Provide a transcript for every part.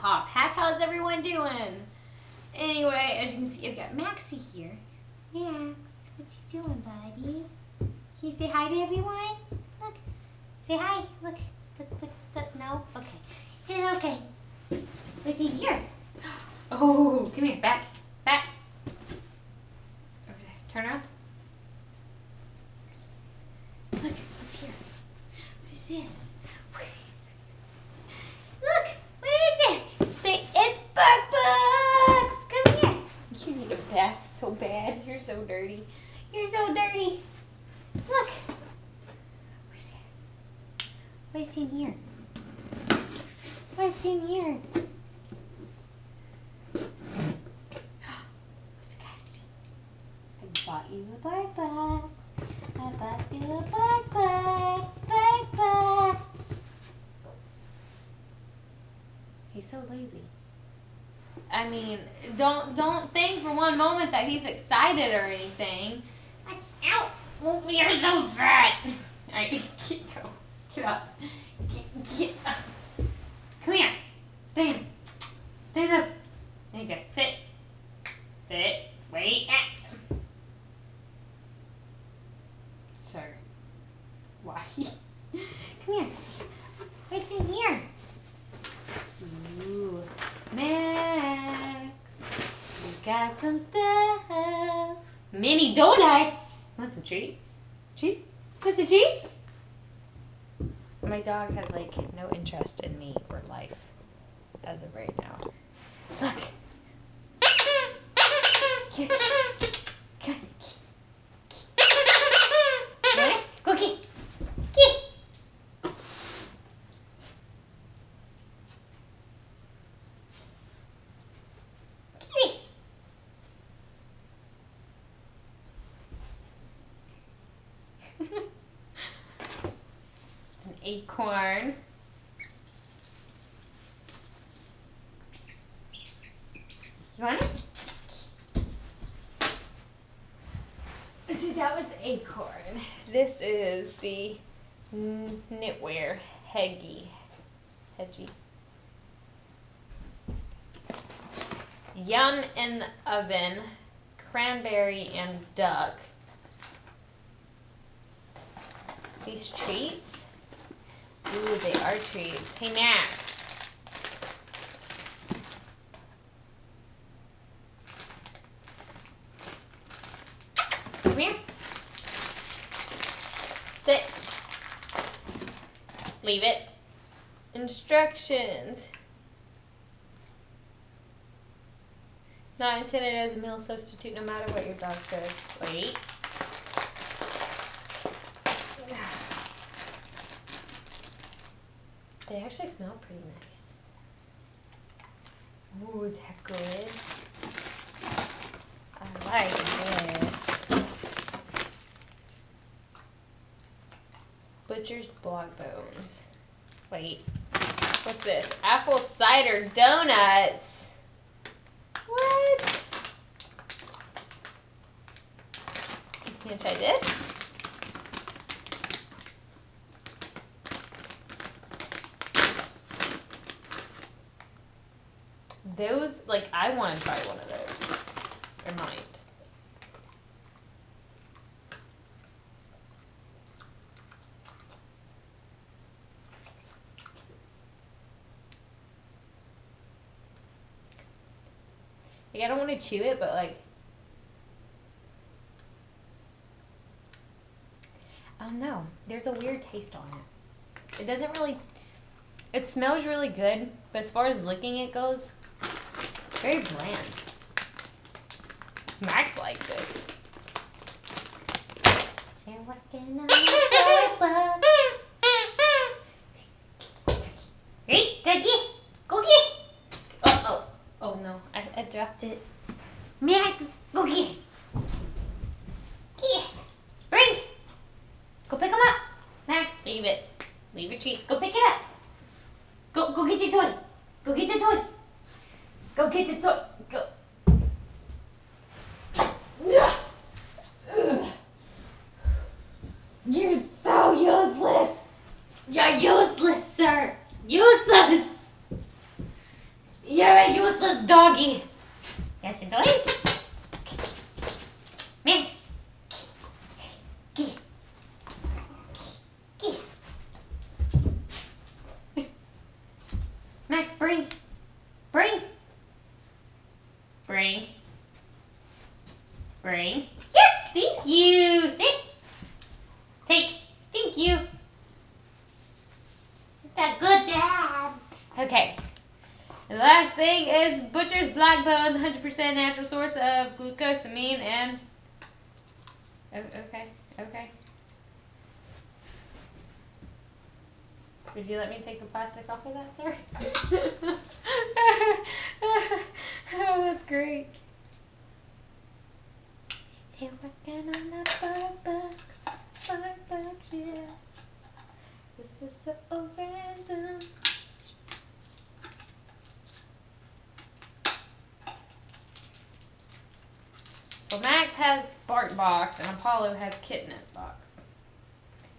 Pop Pack. How's everyone doing? Anyway, as you can see, I've got Maxie here. Max, what you doing, buddy? Can you say hi to everyone? Look, say hi. Look, look, look, look. No? Okay. Say okay. What's he here? Oh, come here, back. Over there. Turn around. Look, what's here? What is this? What is Look, what is it? Say, it's Bugs. Come here. You need a bath so bad. You're so dirty. You're so dirty. Look. What's that? What's in here? What's in here? What's? I bought you a bark box. I bought you a bark box. Bark box. He's so lazy. I mean, don't don't think for one moment that he's excited or anything. Watch out! You're so fat. All right, get go. Get up. Get, get up. Come here. Stand. Stand up. There you go. Sit. Sit. Wait. Ah. Sir. Why? Come here. What's in here? Ooh. Max. We got some stuff. Mini donuts. Want some treats? Treat? Want some treats? My dog has like no interest in me or life as of right now. Look. Come on. Ready? Go get. Get. Get. An acorn. You want it? So that was the acorn. This is the knitwear Heggy. Hedgy. Yum in the oven, cranberry and duck. These treats. Ooh, they are treats. Hey Max. Come here. Sit. Leave it. Instructions. Not intended as a meal substitute no matter what your dog says. Wait. They actually smell pretty nice. Ooh, is that good? I like this. Butcher's blog bones. Wait. What's this? Apple cider donuts. What? You gonna try this? Those, like, I want to try one of those. I might. Like, I don't want to chew it, but like, don't know. There's a weird taste on it. It doesn't really. It smells really good, but as far as licking it goes, very bland. Max likes it. So you're working on the book. Hey, go get, go get. Oh, oh, oh no, I, I dropped it. Max, go get. Get. Bring. Go pick them up. Max, leave it. Leave your treats. Go pick it up. Go, go get your toy. Go get the toy. Go get the toy. Go. You're so useless. You're useless, sir. Useless. You're a useless doggy. Yes, it's toys. Max. Max, bring. Bring. Bring. Bring. Yes, thank you. Sit. Take. Thank you. That's a good job. Okay. The last thing is Butcher's Black Bones, 100% natural source of glucosamine and. O- Okay, okay. Would you let me take the plastic off of that, sir? oh, that's great. Still working on that Starbucks, Starbucks, yeah. This is so random. So Max has Bark Box and Apollo has Kitnip Box.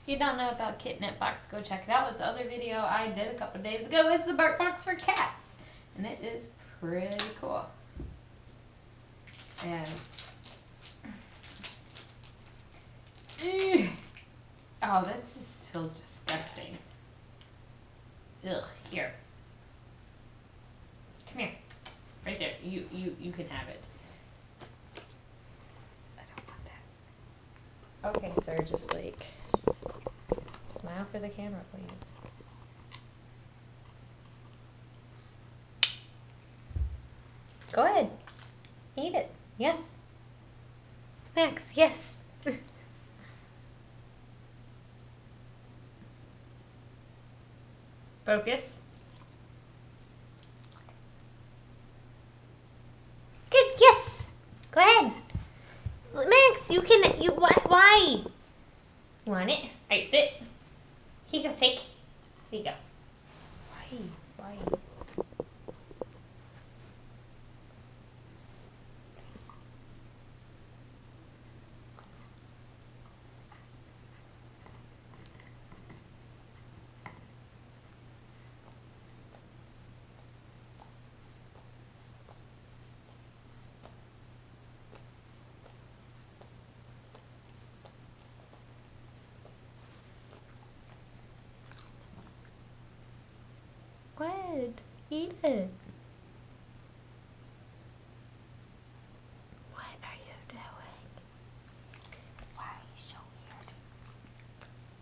If you don't know about Kitnip Box, go check it out. Was the other video I did a couple days ago. It's the Bark Box for cats. And it is pretty cool. And Oh, that just feels disgusting. Ugh, here. Come here. Right there. You you you can have it. I don't want that. Okay, sir, just like smile for the camera, please. Go ahead. Eat it. Yes. Max, yes. Focus. Good. Yes. Go ahead. Max, you can. You why? Why? Want it? Alright, sit. Here you go. Take. Here you go. Why? Why? Good. Eat it. What are you doing? Why are you so weird?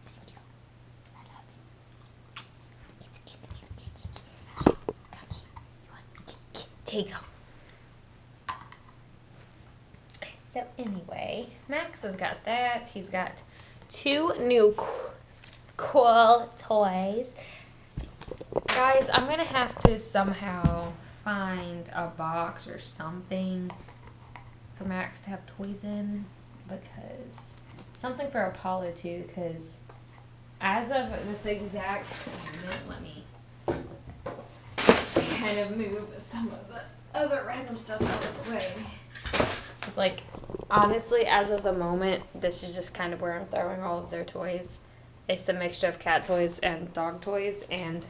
Thank you. I love you. You want Take off. So anyway, Max has got that. He's got two new cool toys. Guys, I'm gonna have to somehow find a box or something for Max to have toys in because something for Apollo too. Because as of this exact moment, let me kind of move some of the other random stuff out of the way. It's like honestly, as of the moment, this is just kind of where I'm throwing all of their toys. It's a mixture of cat toys and dog toys, and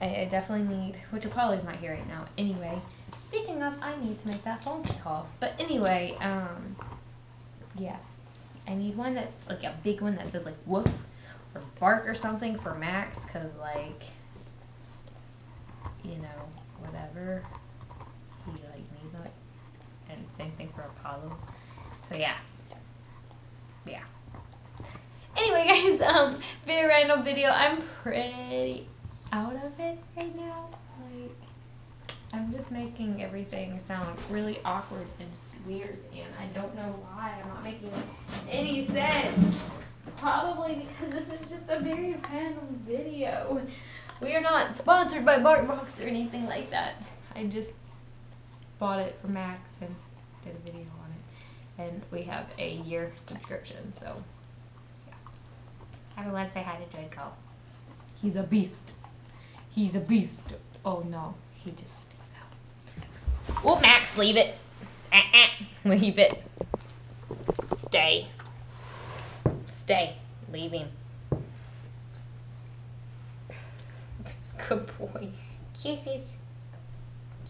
I, I definitely need, which Apollo's not here right now. Anyway, speaking of, I need to make that phone call. But anyway, um, yeah, I need one that's like a big one that says like woof or bark or something for Max, cause like, you know, whatever he like needs it, and same thing for Apollo. So yeah, yeah. Anyway, guys, um, very random video. I'm pretty out of it right now. Like, I'm just making everything sound really awkward and weird, and I don't know why I'm not making any sense. Probably because this is just a very random video. We are not sponsored by BarkBox or anything like that. I just bought it for Max and did a video on it, and we have a year subscription, so. Everyone say hi to Draco. He's a beast. He's a beast. Oh no, he just. Oh, Max, leave it. Uh-uh. Leave it. Stay. Stay. Leave him. Good boy. Kisses.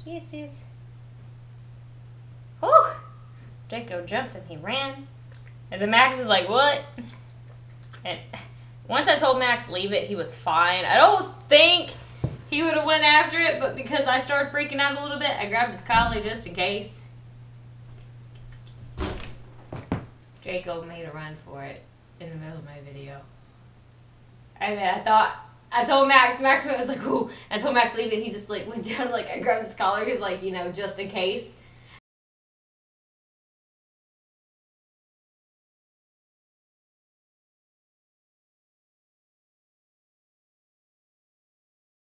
Kisses. Whew. Draco jumped and he ran. And then Max is like, what? And once I told Max leave it, he was fine. I don't think he would have went after it, but because I started freaking out a little bit, I grabbed his collar just in case. Draco made a run for it in the middle of my video. And then I thought, I told Max, Max went, was like, ooh. I told Max leave it, he just like went down, like I grabbed his collar, because like, you know, just in case.